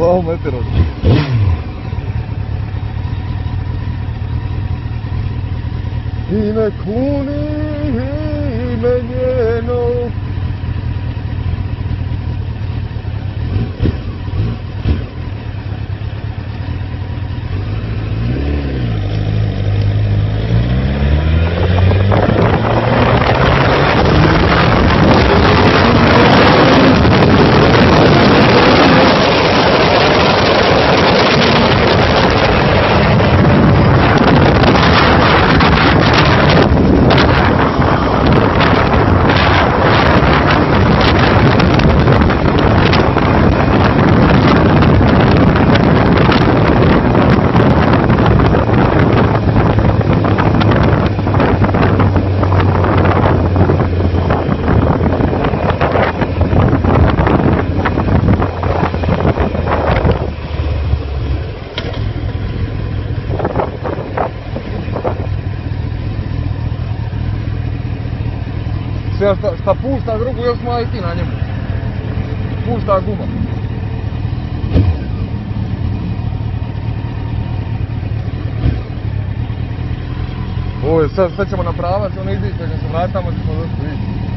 2 метров. Yine kuni, yine yeno, Sve šta, šta pušta drugu još mora i ti na njemu. Pušta guma. Ovo sad, sad ćemo na pravac, ono izići, kad se vratamo ćemo doći vidjeti.